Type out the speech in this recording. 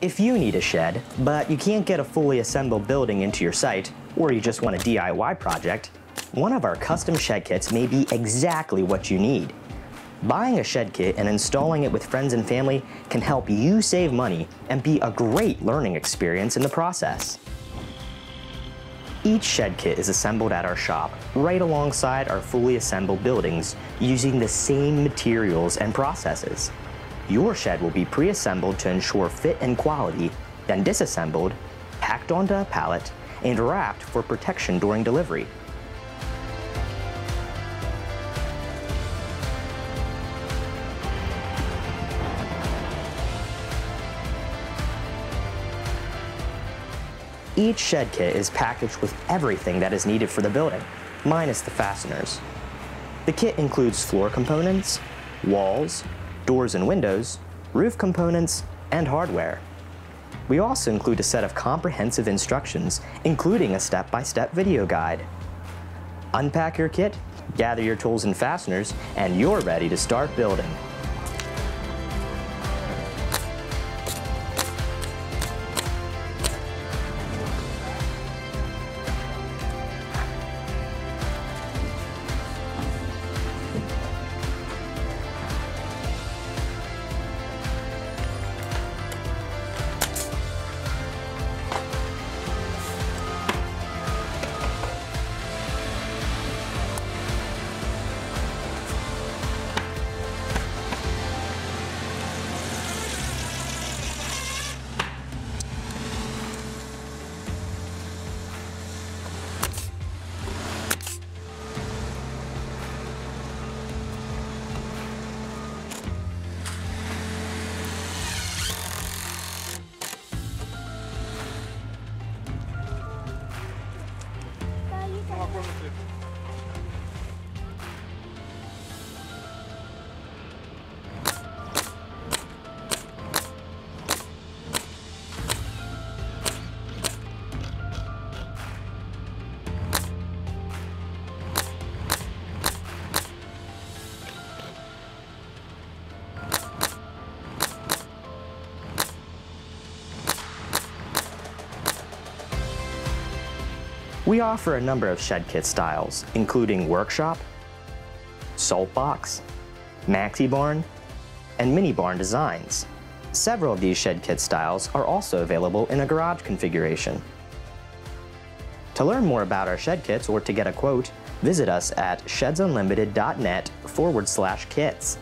If you need a shed, but you can't get a fully assembled building into your site, or you just want a DIY project, one of our custom shed kits may be exactly what you need. Buying a shed kit and installing it with friends and family can help you save money and be a great learning experience in the process. Each shed kit is assembled at our shop, right alongside our fully assembled buildings, using the same materials and processes. Your shed will be pre-assembled to ensure fit and quality, then disassembled, packed onto a pallet, and wrapped for protection during delivery. Each shed kit is packaged with everything that is needed for the building, minus the fasteners. The kit includes floor components, walls, doors and windows, roof components, and hardware. We also include a set of comprehensive instructions, including a step-by-step video guide. Unpack your kit, gather your tools and fasteners, and you're ready to start building. We offer a number of shed kit styles, including workshop, salt box, maxi barn, and mini barn designs. Several of these shed kit styles are also available in a garage configuration. To learn more about our shed kits or to get a quote, visit us at shedsunlimited.net forward slash kits.